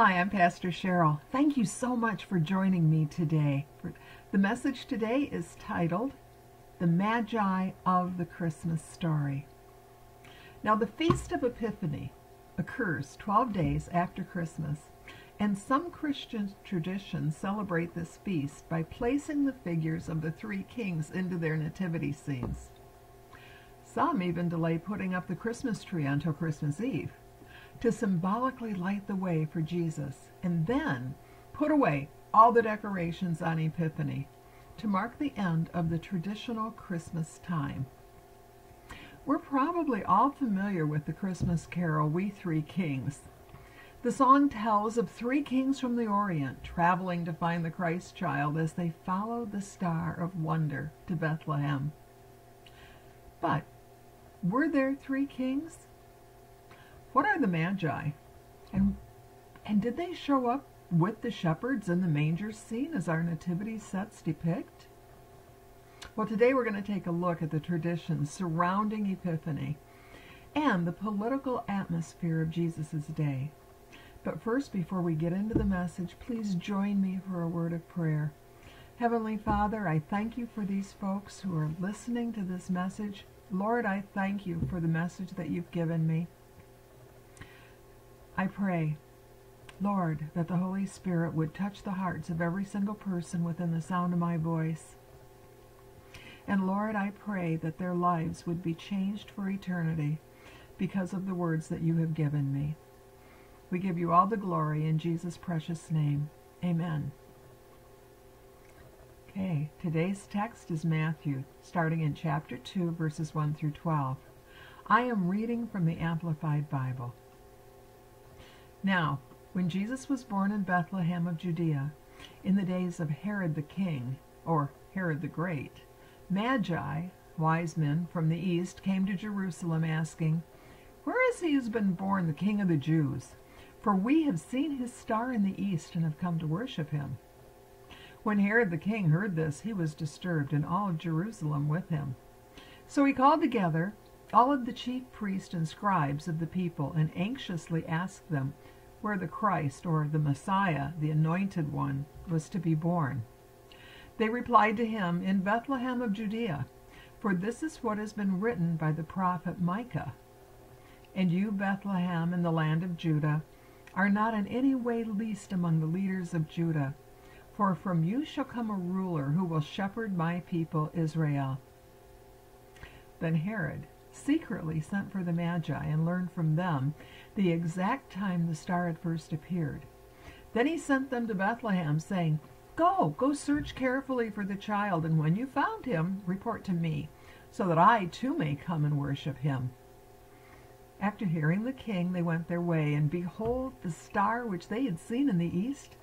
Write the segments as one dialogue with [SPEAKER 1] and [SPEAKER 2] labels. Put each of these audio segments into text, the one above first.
[SPEAKER 1] Hi, I'm Pastor Cheryl. Thank you so much for joining me today. The message today is titled The Magi of the Christmas Story. Now, the Feast of Epiphany occurs 12 days after Christmas, and some Christian traditions celebrate this feast by placing the figures of the three kings into their nativity scenes. Some even delay putting up the Christmas tree until Christmas Eve to symbolically light the way for Jesus, and then put away all the decorations on Epiphany to mark the end of the traditional Christmas time. We're probably all familiar with the Christmas carol, We Three Kings. The song tells of three kings from the Orient traveling to find the Christ child as they follow the star of wonder to Bethlehem. But were there three kings? What are the Magi? And, and did they show up with the shepherds in the manger scene as our nativity sets depict? Well, today we're going to take a look at the traditions surrounding Epiphany and the political atmosphere of Jesus' day. But first, before we get into the message, please join me for a word of prayer. Heavenly Father, I thank you for these folks who are listening to this message. Lord, I thank you for the message that you've given me. I pray, Lord, that the Holy Spirit would touch the hearts of every single person within the sound of my voice. And Lord, I pray that their lives would be changed for eternity because of the words that you have given me. We give you all the glory in Jesus' precious name. Amen. Okay, today's text is Matthew, starting in chapter 2, verses 1 through 12. I am reading from the Amplified Bible. Now, when Jesus was born in Bethlehem of Judea, in the days of Herod the king, or Herod the Great, Magi, wise men from the east, came to Jerusalem asking, Where is he who's been born the King of the Jews? For we have seen his star in the east and have come to worship him. When Herod the king heard this, he was disturbed, and all of Jerusalem with him. So he called together all of the chief priests and scribes of the people and anxiously asked them where the Christ, or the Messiah, the Anointed One, was to be born. They replied to him, In Bethlehem of Judea, for this is what has been written by the prophet Micah. And you, Bethlehem, in the land of Judah, are not in any way least among the leaders of Judah, for from you shall come a ruler who will shepherd my people Israel. Then Herod secretly sent for the Magi and learned from them the exact time the star had first appeared. Then he sent them to Bethlehem, saying, Go, go search carefully for the child, and when you found him, report to me, so that I too may come and worship him. After hearing the king, they went their way, and behold, the star which they had seen in the east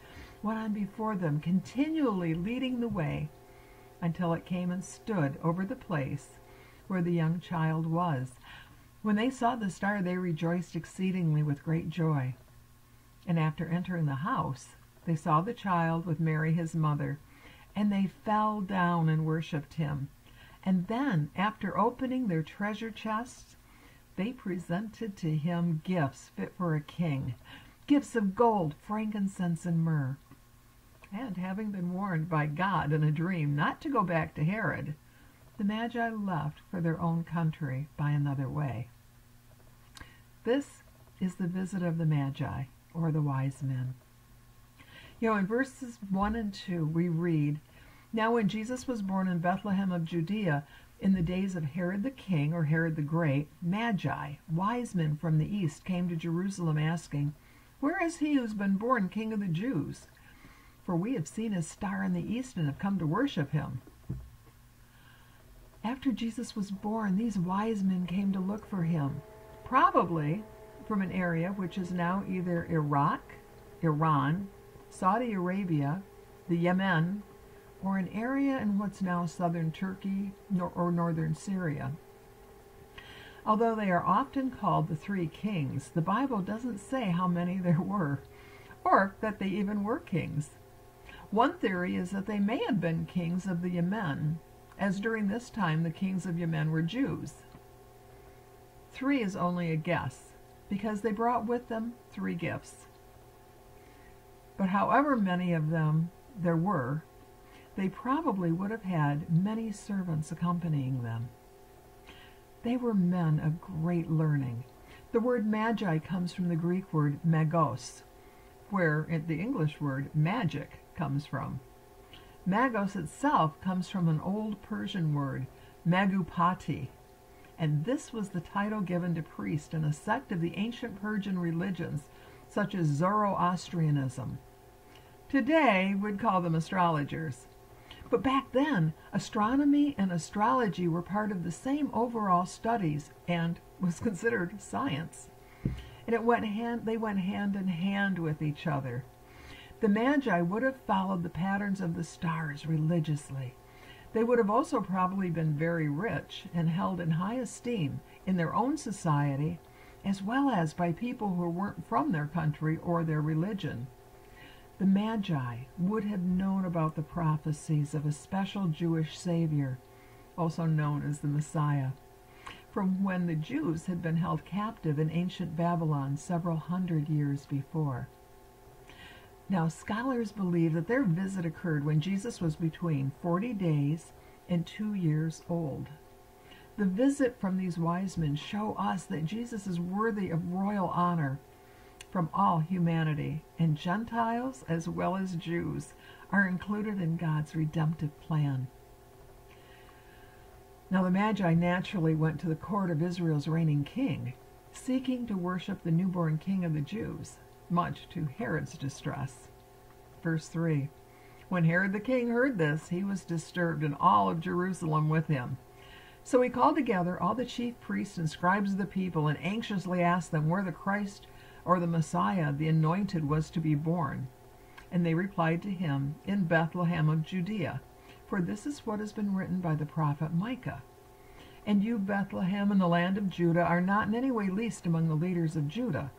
[SPEAKER 1] went on before them, continually leading the way, until it came and stood over the place where the young child was. When they saw the star, they rejoiced exceedingly with great joy. And after entering the house, they saw the child with Mary his mother, and they fell down and worshipped him. And then, after opening their treasure chests, they presented to him gifts fit for a king, gifts of gold, frankincense, and myrrh. And having been warned by God in a dream not to go back to Herod, the Magi left for their own country by another way. This is the visit of the Magi, or the wise men. You know, in verses 1 and 2, we read, Now when Jesus was born in Bethlehem of Judea, in the days of Herod the king, or Herod the Great, Magi, wise men from the east, came to Jerusalem asking, Where is he who's been born king of the Jews? For we have seen his star in the east and have come to worship him. After Jesus was born, these wise men came to look for him, probably from an area which is now either Iraq, Iran, Saudi Arabia, the Yemen, or an area in what's now southern Turkey or northern Syria. Although they are often called the three kings, the Bible doesn't say how many there were, or that they even were kings. One theory is that they may have been kings of the Yemen, as during this time the kings of Yemen were Jews. Three is only a guess, because they brought with them three gifts. But however many of them there were, they probably would have had many servants accompanying them. They were men of great learning. The word magi comes from the Greek word magos, where the English word magic comes from. Magos itself comes from an old Persian word, magupati, and this was the title given to priests in a sect of the ancient Persian religions, such as Zoroastrianism. Today, we'd call them astrologers. But back then, astronomy and astrology were part of the same overall studies and was considered science. And it went hand, they went hand in hand with each other. The Magi would have followed the patterns of the stars religiously. They would have also probably been very rich and held in high esteem in their own society as well as by people who weren't from their country or their religion. The Magi would have known about the prophecies of a special Jewish Savior, also known as the Messiah, from when the Jews had been held captive in ancient Babylon several hundred years before. Now, scholars believe that their visit occurred when Jesus was between 40 days and two years old. The visit from these wise men show us that Jesus is worthy of royal honor from all humanity, and Gentiles as well as Jews are included in God's redemptive plan. Now the Magi naturally went to the court of Israel's reigning king, seeking to worship the newborn king of the Jews much to Herod's distress. Verse 3 When Herod the king heard this, he was disturbed, and all of Jerusalem with him. So he called together all the chief priests and scribes of the people, and anxiously asked them where the Christ or the Messiah, the anointed, was to be born. And they replied to him, In Bethlehem of Judea. For this is what has been written by the prophet Micah. And you, Bethlehem, in the land of Judah, are not in any way least among the leaders of Judah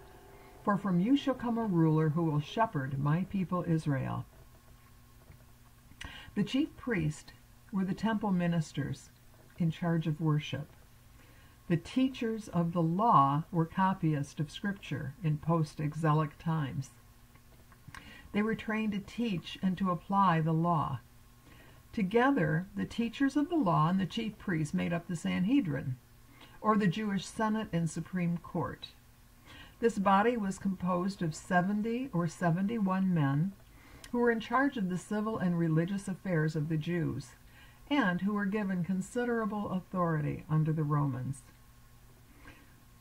[SPEAKER 1] for from you shall come a ruler who will shepherd my people Israel. The chief priests were the temple ministers in charge of worship. The teachers of the law were copyists of Scripture in post exilic times. They were trained to teach and to apply the law. Together, the teachers of the law and the chief priests made up the Sanhedrin, or the Jewish Senate and Supreme Court. This body was composed of 70 or 71 men who were in charge of the civil and religious affairs of the Jews and who were given considerable authority under the Romans.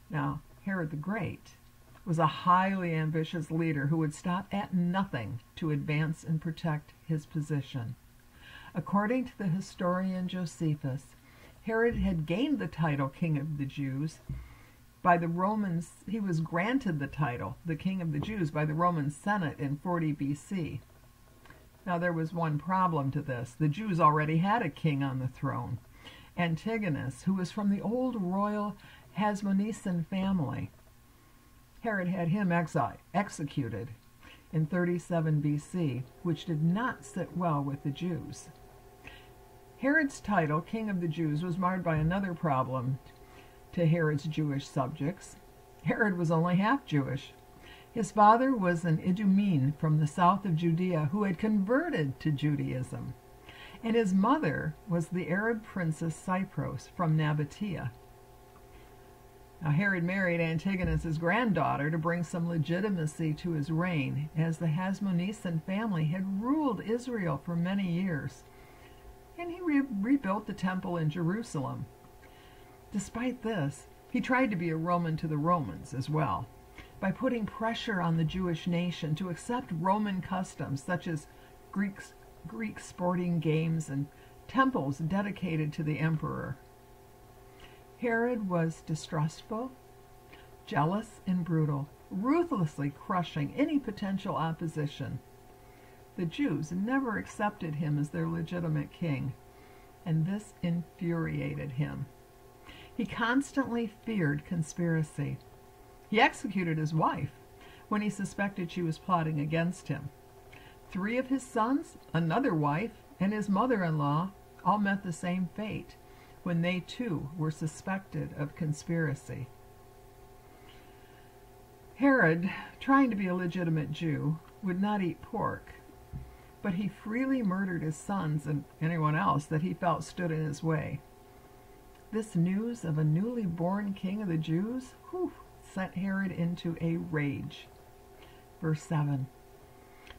[SPEAKER 1] Now, Herod the Great was a highly ambitious leader who would stop at nothing to advance and protect his position. According to the historian Josephus, Herod had gained the title King of the Jews by the Romans, he was granted the title, the King of the Jews, by the Roman Senate in 40 BC. Now there was one problem to this. The Jews already had a king on the throne, Antigonus, who was from the old royal Hasmonean family. Herod had him exi- executed in 37 BC, which did not sit well with the Jews. Herod's title, King of the Jews, was marred by another problem to Herod's Jewish subjects. Herod was only half Jewish. His father was an Idumean from the south of Judea who had converted to Judaism, and his mother was the Arab princess Cypros from Nabatea. Now Herod married Antigonus's granddaughter to bring some legitimacy to his reign, as the Hasmonean family had ruled Israel for many years, and he re- rebuilt the temple in Jerusalem. Despite this, he tried to be a Roman to the Romans as well, by putting pressure on the Jewish nation to accept Roman customs such as Greeks, Greek sporting games and temples dedicated to the emperor. Herod was distrustful, jealous, and brutal, ruthlessly crushing any potential opposition. The Jews never accepted him as their legitimate king, and this infuriated him. He constantly feared conspiracy. He executed his wife when he suspected she was plotting against him. Three of his sons, another wife, and his mother in law all met the same fate when they too were suspected of conspiracy. Herod, trying to be a legitimate Jew, would not eat pork, but he freely murdered his sons and anyone else that he felt stood in his way. This news of a newly born king of the Jews whew, sent Herod into a rage. Verse 7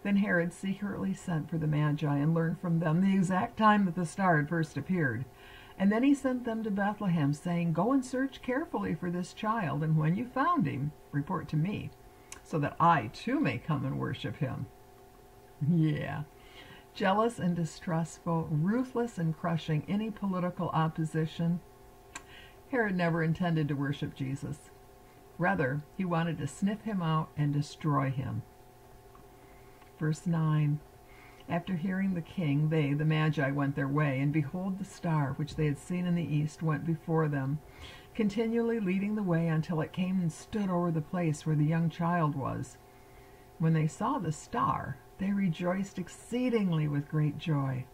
[SPEAKER 1] Then Herod secretly sent for the Magi and learned from them the exact time that the star had first appeared. And then he sent them to Bethlehem, saying, Go and search carefully for this child, and when you found him, report to me, so that I too may come and worship him. Yeah. Jealous and distrustful, ruthless in crushing any political opposition, Herod never intended to worship Jesus. Rather, he wanted to sniff him out and destroy him. Verse 9 After hearing the king, they, the Magi, went their way, and behold, the star which they had seen in the east went before them, continually leading the way until it came and stood over the place where the young child was. When they saw the star, they rejoiced exceedingly with great joy.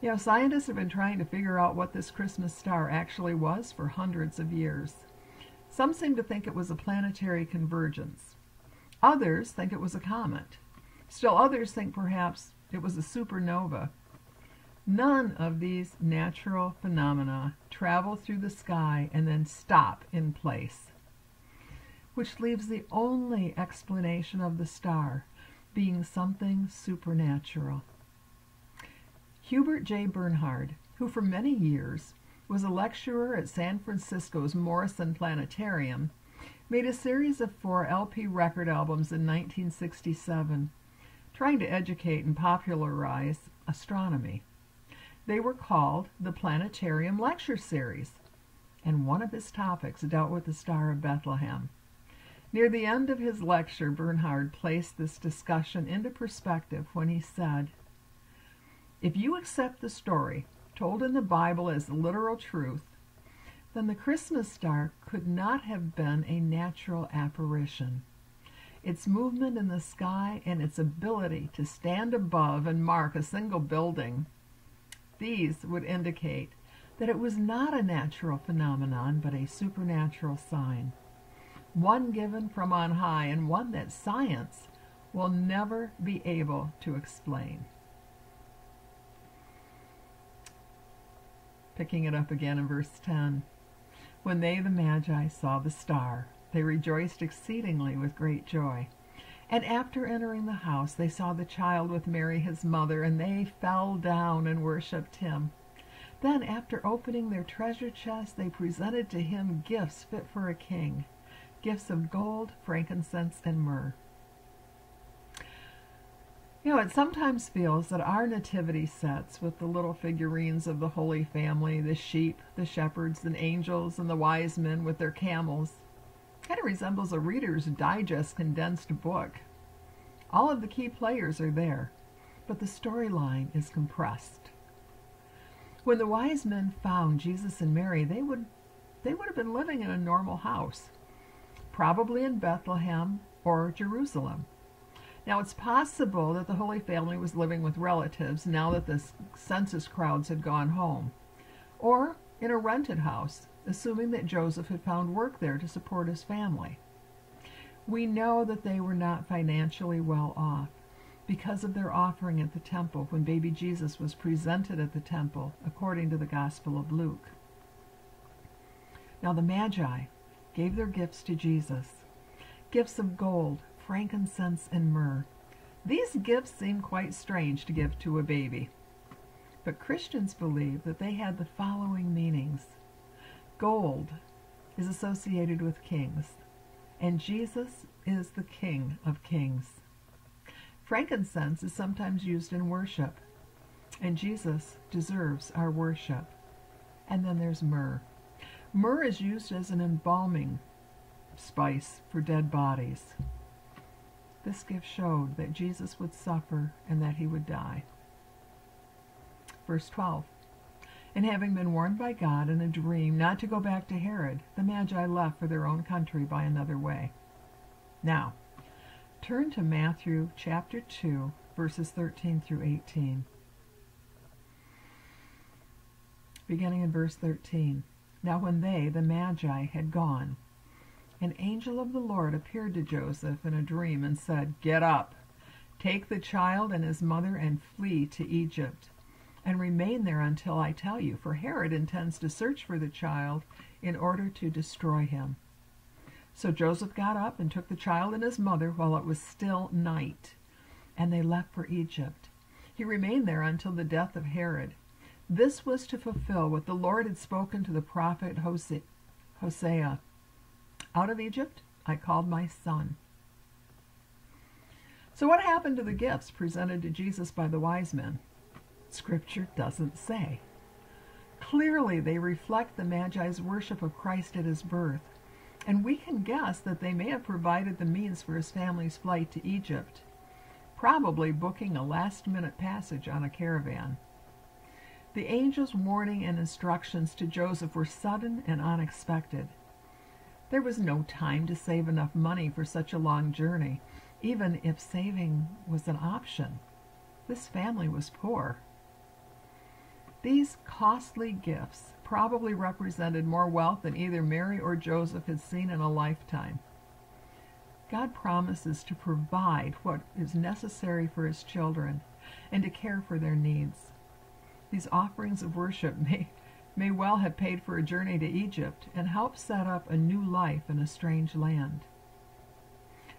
[SPEAKER 1] Know, scientists have been trying to figure out what this Christmas star actually was for hundreds of years. Some seem to think it was a planetary convergence. Others think it was a comet. Still others think perhaps it was a supernova. None of these natural phenomena travel through the sky and then stop in place, which leaves the only explanation of the star being something supernatural. Hubert J. Bernhard, who for many years was a lecturer at San Francisco's Morrison Planetarium, made a series of four LP record albums in 1967, trying to educate and popularize astronomy. They were called the Planetarium Lecture Series, and one of his topics dealt with the Star of Bethlehem. Near the end of his lecture, Bernhard placed this discussion into perspective when he said, if you accept the story told in the Bible as literal truth, then the Christmas star could not have been a natural apparition. Its movement in the sky and its ability to stand above and mark a single building, these would indicate that it was not a natural phenomenon but a supernatural sign, one given from on high and one that science will never be able to explain. Picking it up again in verse 10. When they, the Magi, saw the star, they rejoiced exceedingly with great joy. And after entering the house, they saw the child with Mary his mother, and they fell down and worshipped him. Then, after opening their treasure chest, they presented to him gifts fit for a king gifts of gold, frankincense, and myrrh. You know, it sometimes feels that our nativity sets with the little figurines of the Holy Family, the sheep, the shepherds, and angels, and the wise men with their camels, kind of resembles a Reader's Digest condensed book. All of the key players are there, but the storyline is compressed. When the wise men found Jesus and Mary, they would they would have been living in a normal house, probably in Bethlehem or Jerusalem. Now, it's possible that the Holy Family was living with relatives now that the census crowds had gone home, or in a rented house, assuming that Joseph had found work there to support his family. We know that they were not financially well off because of their offering at the temple when baby Jesus was presented at the temple, according to the Gospel of Luke. Now, the Magi gave their gifts to Jesus gifts of gold, frankincense, and myrrh. These gifts seem quite strange to give to a baby. But Christians believe that they had the following meanings. Gold is associated with kings, and Jesus is the King of kings. Frankincense is sometimes used in worship, and Jesus deserves our worship. And then there's myrrh. Myrrh is used as an embalming spice for dead bodies. This gift showed that Jesus would suffer and that he would die. Verse 12 And having been warned by God in a dream not to go back to Herod, the Magi left for their own country by another way. Now, turn to Matthew chapter 2, verses 13 through 18. Beginning in verse 13. Now when they, the Magi, had gone, an angel of the Lord appeared to Joseph in a dream and said, Get up, take the child and his mother and flee to Egypt, and remain there until I tell you, for Herod intends to search for the child in order to destroy him. So Joseph got up and took the child and his mother while it was still night, and they left for Egypt. He remained there until the death of Herod. This was to fulfill what the Lord had spoken to the prophet Hosea. Out of Egypt I called my son. So, what happened to the gifts presented to Jesus by the wise men? Scripture doesn't say. Clearly, they reflect the Magi's worship of Christ at his birth, and we can guess that they may have provided the means for his family's flight to Egypt, probably booking a last minute passage on a caravan. The angel's warning and instructions to Joseph were sudden and unexpected. There was no time to save enough money for such a long journey, even if saving was an option. This family was poor. These costly gifts probably represented more wealth than either Mary or Joseph had seen in a lifetime. God promises to provide what is necessary for his children and to care for their needs. These offerings of worship may may well have paid for a journey to Egypt and helped set up a new life in a strange land.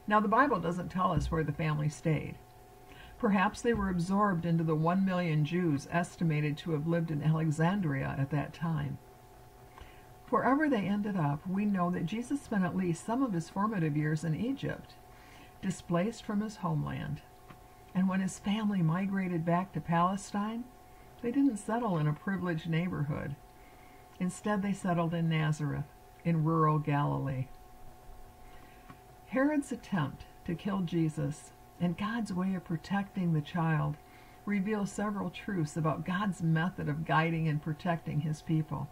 [SPEAKER 1] Now, the Bible doesn't tell us where the family stayed. Perhaps they were absorbed into the one million Jews estimated to have lived in Alexandria at that time. Wherever they ended up, we know that Jesus spent at least some of his formative years in Egypt, displaced from his homeland. And when his family migrated back to Palestine, they didn't settle in a privileged neighborhood. Instead, they settled in Nazareth, in rural Galilee. Herod's attempt to kill Jesus and God's way of protecting the child reveal several truths about God's method of guiding and protecting his people.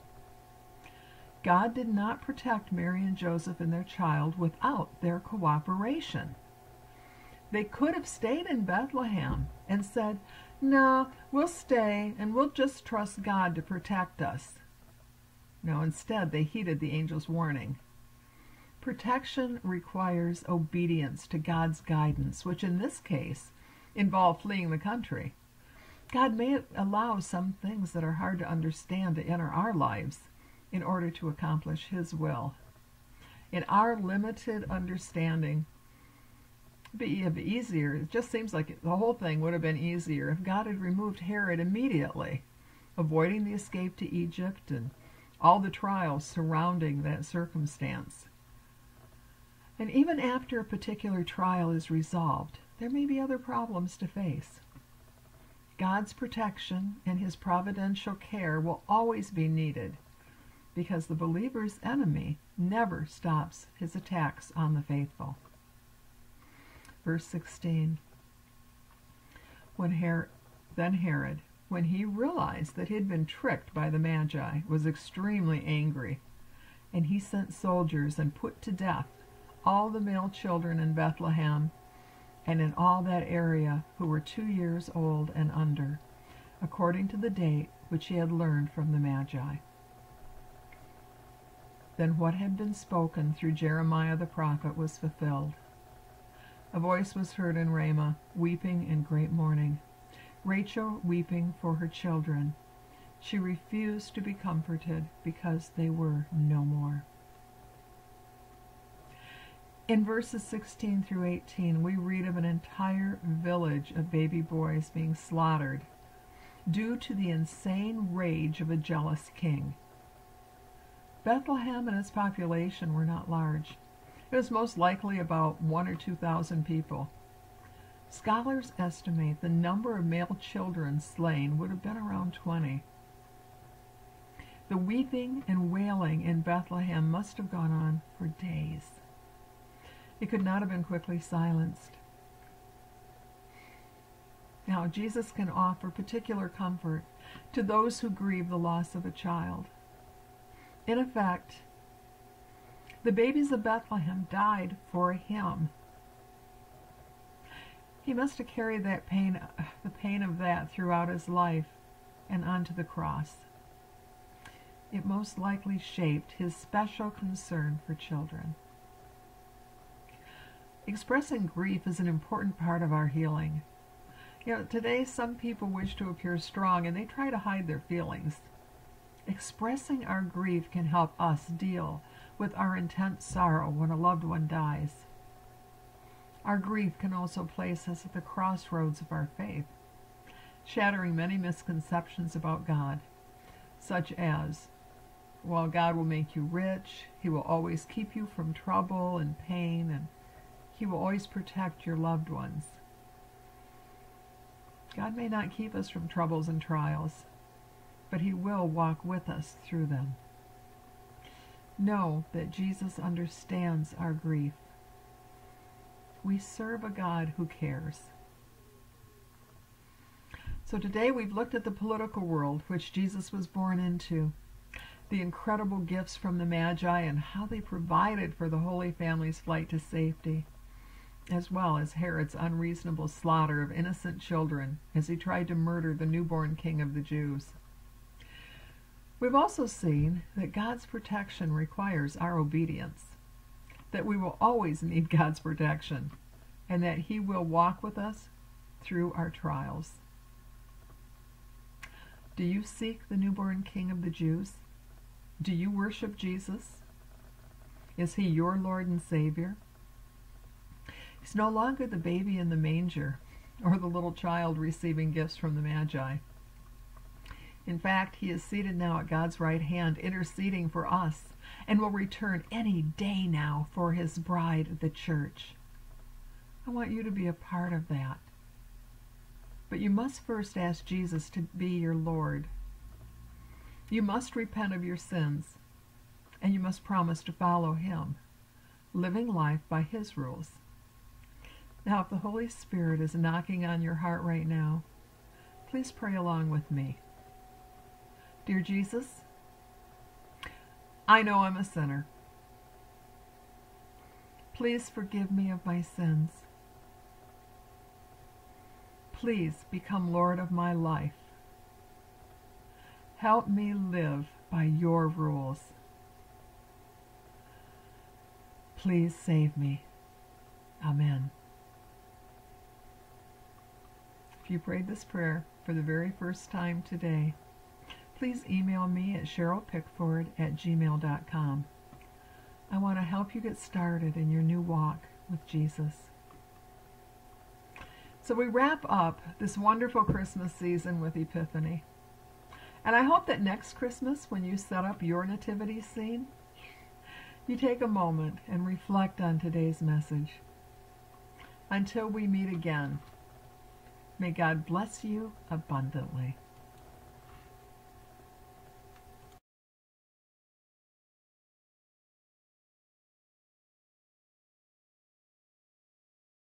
[SPEAKER 1] God did not protect Mary and Joseph and their child without their cooperation. They could have stayed in Bethlehem and said, No, we'll stay and we'll just trust God to protect us. No, instead, they heeded the angel's warning. Protection requires obedience to God's guidance, which in this case involved fleeing the country. God may allow some things that are hard to understand to enter our lives in order to accomplish His will. In our limited understanding, it'd be easier. It just seems like the whole thing would have been easier if God had removed Herod immediately, avoiding the escape to Egypt and all the trials surrounding that circumstance. And even after a particular trial is resolved, there may be other problems to face. God's protection and his providential care will always be needed because the believer's enemy never stops his attacks on the faithful. Verse 16 when Herod, Then Herod, when he realized that he had been tricked by the Magi, was extremely angry, and he sent soldiers and put to death all the male children in Bethlehem and in all that area who were two years old and under, according to the date which he had learned from the Magi. Then what had been spoken through Jeremiah the prophet was fulfilled. A voice was heard in Ramah, weeping in great mourning Rachel weeping for her children. She refused to be comforted because they were no more. In verses 16 through 18, we read of an entire village of baby boys being slaughtered due to the insane rage of a jealous king. Bethlehem and its population were not large. It was most likely about one or two thousand people. Scholars estimate the number of male children slain would have been around 20. The weeping and wailing in Bethlehem must have gone on for days. It could not have been quickly silenced. Now, Jesus can offer particular comfort to those who grieve the loss of a child. In effect, the babies of Bethlehem died for him he must have carried that pain, the pain of that throughout his life and onto the cross. It most likely shaped his special concern for children. Expressing grief is an important part of our healing. You know, today some people wish to appear strong and they try to hide their feelings. Expressing our grief can help us deal with our intense sorrow when a loved one dies. Our grief can also place us at the crossroads of our faith, shattering many misconceptions about God, such as, well, God will make you rich, He will always keep you from trouble and pain, and He will always protect your loved ones. God may not keep us from troubles and trials, but He will walk with us through them. Know that Jesus understands our grief. We serve a God who cares. So today we've looked at the political world which Jesus was born into, the incredible gifts from the Magi and how they provided for the Holy Family's flight to safety as well as Herod's unreasonable slaughter of innocent children as he tried to murder the newborn king of the Jews. We've also seen that God's protection requires our obedience, that we will always need God's protection, and that He will walk with us through our trials. Do you seek the newborn King of the Jews? Do you worship Jesus? Is He your Lord and Savior? He's no longer the baby in the manger or the little child receiving gifts from the Magi. In fact, he is seated now at God's right hand, interceding for us, and will return any day now for his bride, the church. I want you to be a part of that. But you must first ask Jesus to be your Lord. You must repent of your sins, and you must promise to follow him, living life by his rules. Now, if the Holy Spirit is knocking on your heart right now, please pray along with me. Dear Jesus, I know I'm a sinner. Please forgive me of my sins. Please become Lord of my life. Help me live by your rules. Please save me. Amen. If you prayed this prayer for the very first time today, please email me at cherylpickford at gmail.com. I want to help you get started in your new walk with Jesus. So we wrap up this wonderful Christmas season with Epiphany. And I hope that next Christmas, when you set up your nativity scene, you take a moment and reflect on today's message. Until we meet again, May God bless you abundantly.